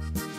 Bye.